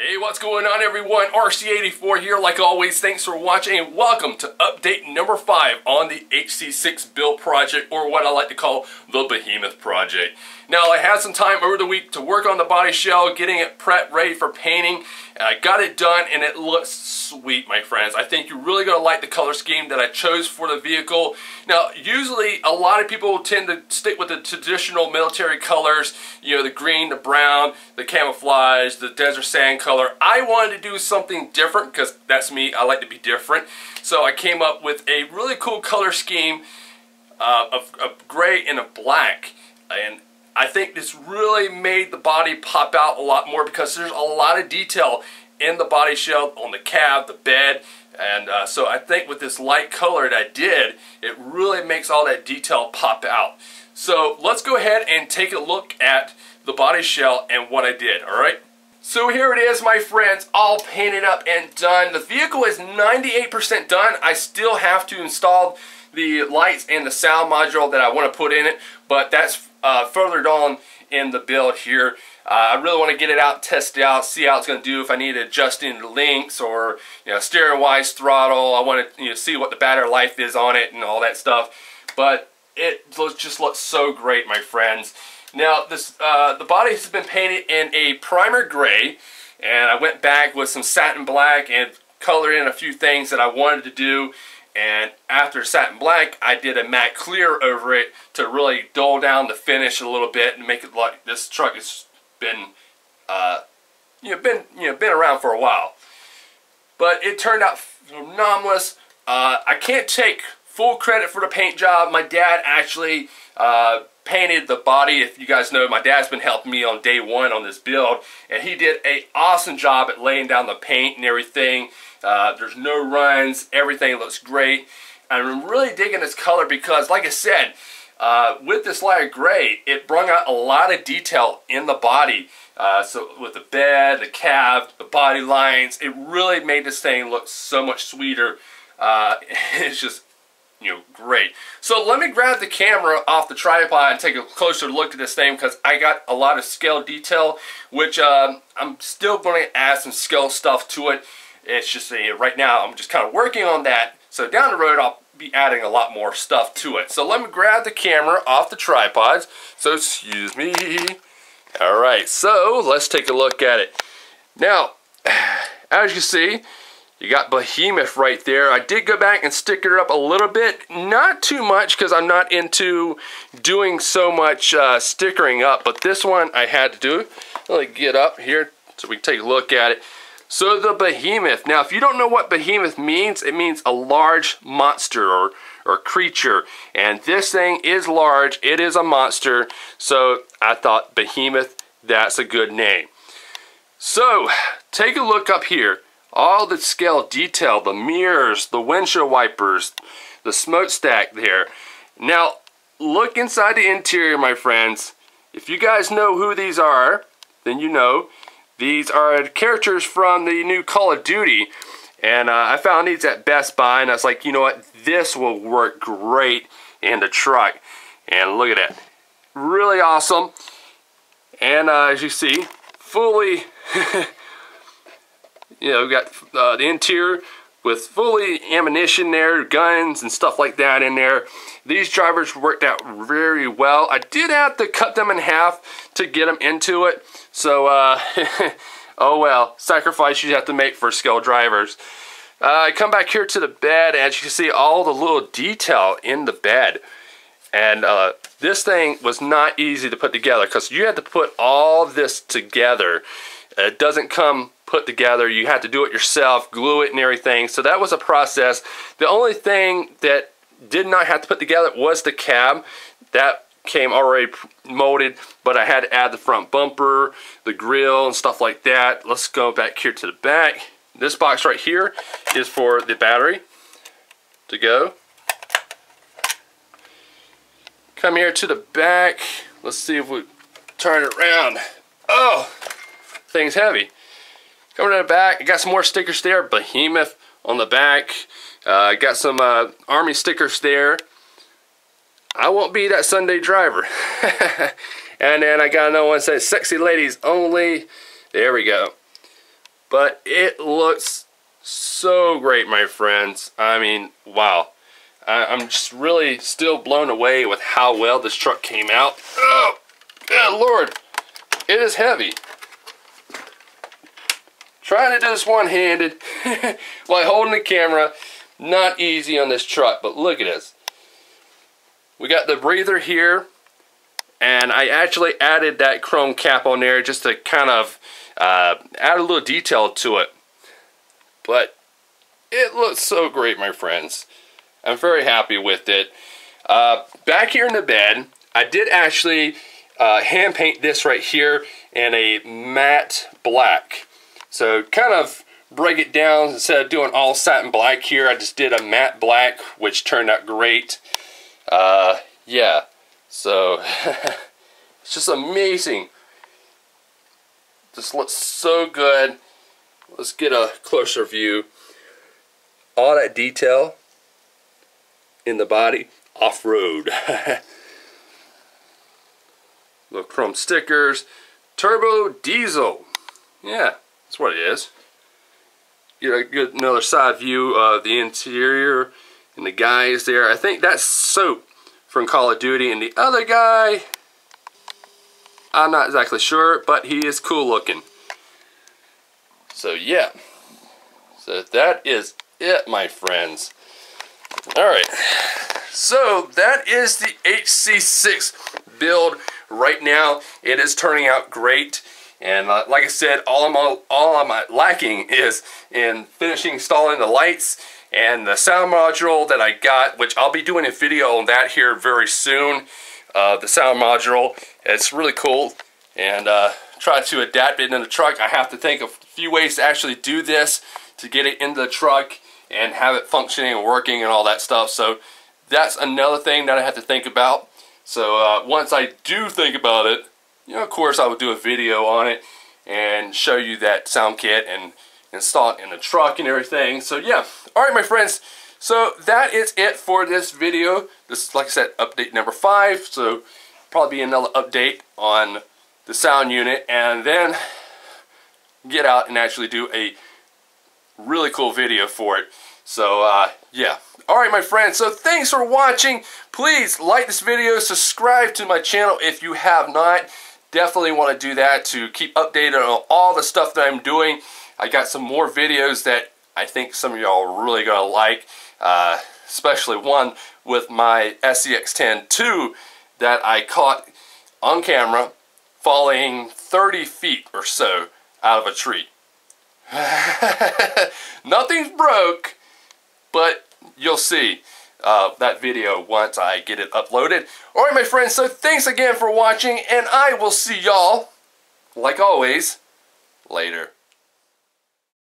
Hey, what's going on everyone? RC84 here, like always, thanks for watching and welcome to update number 5 on the HC6 build project, or what I like to call the Behemoth project. Now, I had some time over the week to work on the body shell, getting it prepped, ready for painting. I got it done and it looks sweet, my friends. I think you're really going to like the color scheme that I chose for the vehicle. Now, usually a lot of people tend to stick with the traditional military colors, you know, the green, the brown, the camouflage, the desert sand. I wanted to do something different because that's me. I like to be different. So I came up with a really cool color scheme uh, of, of gray and a black. And I think this really made the body pop out a lot more because there's a lot of detail in the body shell, on the cab, the bed, and uh, so I think with this light color that I did, it really makes all that detail pop out. So let's go ahead and take a look at the body shell and what I did, alright? So here it is, my friends, all painted up and done. The vehicle is 98% done. I still have to install the lights and the sound module that I want to put in it, but that's uh, further on in the build here. Uh, I really want to get it out, test it out, see how it's going to do. If I need to adjust any links or you know steering wise throttle, I want to you know see what the battery life is on it and all that stuff. But it just looks so great, my friends. Now this uh, the body has been painted in a primer gray, and I went back with some satin black and colored in a few things that I wanted to do. And after satin black I did a matte clear over it to really dull down the finish a little bit and make it like this truck has been uh, you know been you know been around for a while. But it turned out phenomenal uh, I can't take full credit for the paint job. My dad actually uh, painted the body if you guys know my dad's been helping me on day one on this build and he did a awesome job at laying down the paint and everything uh, there's no runs. Everything looks great. I'm really digging this color because, like I said, uh, with this lighter gray, it brought out a lot of detail in the body. Uh, so with the bed, the cab, the body lines, it really made this thing look so much sweeter. Uh, it's just, you know, great. So let me grab the camera off the tripod and take a closer look at this thing because I got a lot of scale detail, which um, I'm still going to add some scale stuff to it. It's just a, right now I'm just kind of working on that. So down the road I'll be adding a lot more stuff to it. So let me grab the camera off the tripods. So excuse me. Alright, so let's take a look at it. Now, as you see, you got Behemoth right there. I did go back and sticker it up a little bit. Not too much because I'm not into doing so much uh, stickering up. But this one I had to do. Let me get up here so we can take a look at it. So the behemoth. Now, if you don't know what behemoth means, it means a large monster or, or creature. And this thing is large. It is a monster. So I thought behemoth, that's a good name. So take a look up here. All the scale detail, the mirrors, the windshield wipers, the smokestack there. Now, look inside the interior, my friends. If you guys know who these are, then you know these are characters from the new Call of Duty. And uh, I found these at Best Buy, and I was like, you know what? This will work great in the truck. And look at that. Really awesome. And uh, as you see, fully, you know, we got uh, the interior with fully ammunition there, guns and stuff like that in there. These drivers worked out very well. I did have to cut them in half to get them into it. So, uh, oh well, sacrifice you have to make for skilled drivers. Uh, I come back here to the bed, and you can see all the little detail in the bed. And uh, this thing was not easy to put together because you had to put all this together. It doesn't come put together. You had to do it yourself, glue it and everything. So that was a process. The only thing that did not have to put together was the cab. That came already molded, but I had to add the front bumper, the grill, and stuff like that. Let's go back here to the back. This box right here is for the battery to go. Come here to the back. Let's see if we turn it around. Oh, thing's heavy. Coming to the back, I got some more stickers there. Behemoth on the back. I uh, got some uh, Army stickers there. I won't be that Sunday driver. and then I got another one that says sexy ladies only. There we go. But it looks so great, my friends. I mean, wow. I, I'm just really still blown away with how well this truck came out. Oh, lord. It is heavy. Trying to do this one-handed while holding the camera. Not easy on this truck, but look at this. We got the breather here, and I actually added that chrome cap on there just to kind of uh, add a little detail to it. But it looks so great, my friends. I'm very happy with it. Uh, back here in the bed, I did actually uh, hand paint this right here in a matte black. So kind of break it down. Instead of doing all satin black here I just did a matte black which turned out great. Uh, yeah. So it's just amazing. This looks so good. Let's get a closer view. All that detail in the body off-road. Little chrome stickers. Turbo diesel. Yeah that's what it is get a good another side view of the interior and the guys there. I think that's Soap from Call of Duty and the other guy I'm not exactly sure but he is cool looking. So yeah. So that is it my friends. Alright. So that is the HC6 build right now. It is turning out great. And uh, like I said, all I'm, all I'm lacking is in finishing installing the lights and the sound module that I got, which I'll be doing a video on that here very soon. Uh, the sound module, it's really cool. And uh, try to adapt it in the truck. I have to think of a few ways to actually do this to get it into the truck and have it functioning and working and all that stuff. So that's another thing that I have to think about. So uh, once I do think about it, you know, of course I would do a video on it and show you that sound kit and install it in the truck and everything. So yeah, all right, my friends. So that is it for this video. This is, like I said, update number five. So probably another update on the sound unit and then get out and actually do a really cool video for it. So uh, yeah. Alright my friends, so thanks for watching. Please like this video, subscribe to my channel if you have not definitely want to do that to keep updated on all the stuff that I'm doing. I got some more videos that I think some of y'all are really going to like, uh, especially one with my SCX-10 II that I caught on camera falling 30 feet or so out of a tree. Nothing's broke, but you'll see uh, that video once I get it uploaded. Alright my friends, so thanks again for watching and I will see y'all, like always, later.